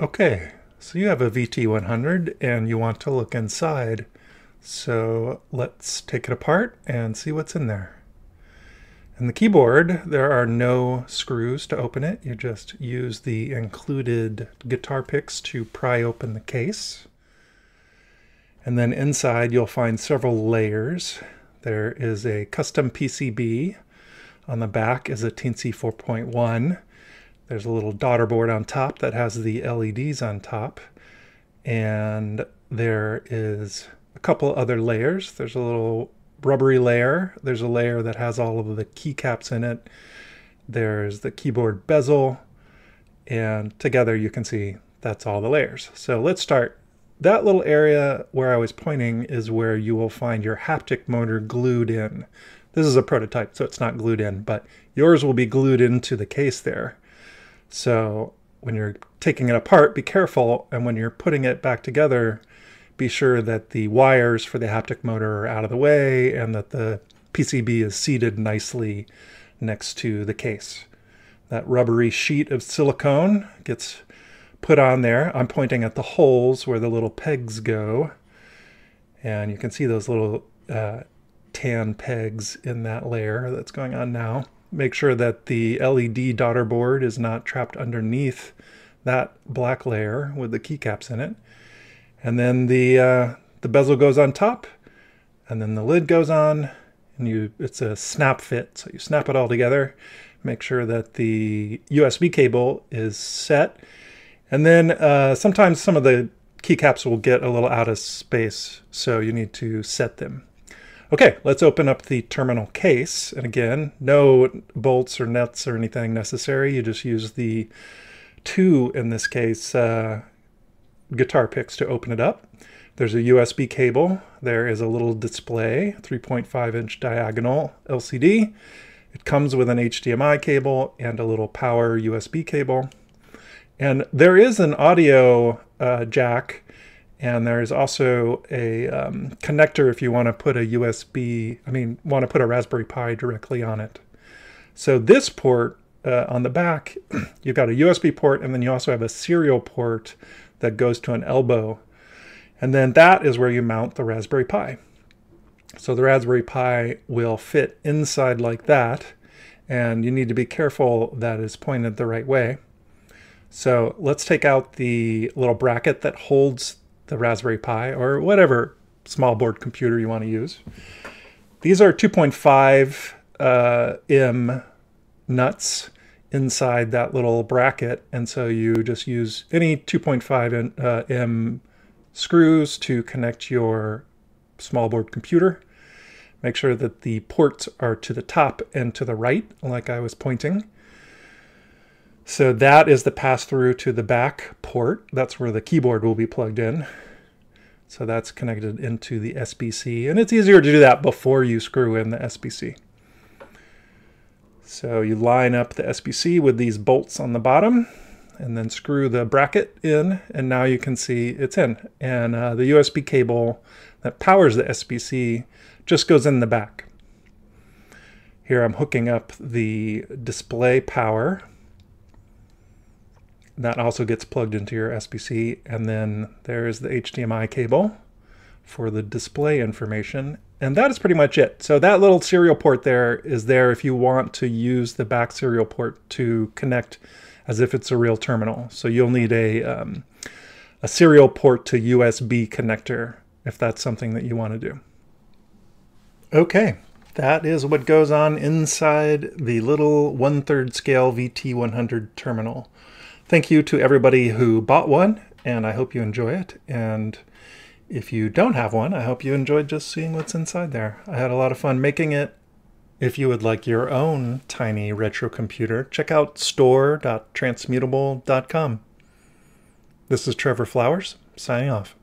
Okay, so you have a VT100 and you want to look inside. So let's take it apart and see what's in there. In the keyboard, there are no screws to open it. You just use the included guitar picks to pry open the case. And then inside you'll find several layers. There is a custom PCB. On the back is a Teensy 4.1. There's a little daughter board on top that has the LEDs on top. And there is a couple other layers. There's a little rubbery layer. There's a layer that has all of the keycaps in it. There's the keyboard bezel. And together you can see that's all the layers. So let's start. That little area where I was pointing is where you will find your haptic motor glued in. This is a prototype, so it's not glued in, but yours will be glued into the case there. So when you're taking it apart, be careful. And when you're putting it back together, be sure that the wires for the haptic motor are out of the way and that the PCB is seated nicely next to the case. That rubbery sheet of silicone gets put on there. I'm pointing at the holes where the little pegs go. And you can see those little uh, tan pegs in that layer that's going on now make sure that the LED daughter board is not trapped underneath that black layer with the keycaps in it. And then the, uh, the bezel goes on top and then the lid goes on and you it's a snap fit. So you snap it all together, make sure that the USB cable is set. And then uh, sometimes some of the keycaps will get a little out of space, so you need to set them. Okay, let's open up the terminal case. And again, no bolts or nuts or anything necessary. You just use the two, in this case, uh, guitar picks to open it up. There's a USB cable. There is a little display, 3.5 inch diagonal LCD. It comes with an HDMI cable and a little power USB cable. And there is an audio uh, jack and there's also a um, connector if you want to put a USB, I mean, want to put a Raspberry Pi directly on it. So this port uh, on the back, you've got a USB port and then you also have a serial port that goes to an elbow. And then that is where you mount the Raspberry Pi. So the Raspberry Pi will fit inside like that. And you need to be careful that it's pointed the right way. So let's take out the little bracket that holds the Raspberry Pi or whatever small board computer you want to use. These are 2.5 uh, M nuts inside that little bracket. And so you just use any 2.5 uh, M screws to connect your small board computer. Make sure that the ports are to the top and to the right, like I was pointing. So that is the pass through to the back port. That's where the keyboard will be plugged in. So that's connected into the SBC. And it's easier to do that before you screw in the SBC. So you line up the SBC with these bolts on the bottom and then screw the bracket in and now you can see it's in. And uh, the USB cable that powers the SBC just goes in the back. Here I'm hooking up the display power that also gets plugged into your SBC. And then there is the HDMI cable for the display information. And that is pretty much it. So that little serial port there is there if you want to use the back serial port to connect as if it's a real terminal. So you'll need a, um, a serial port to USB connector if that's something that you want to do. Okay, that is what goes on inside the little one-third scale VT100 terminal thank you to everybody who bought one, and I hope you enjoy it. And if you don't have one, I hope you enjoyed just seeing what's inside there. I had a lot of fun making it. If you would like your own tiny retro computer, check out store.transmutable.com. This is Trevor Flowers, signing off.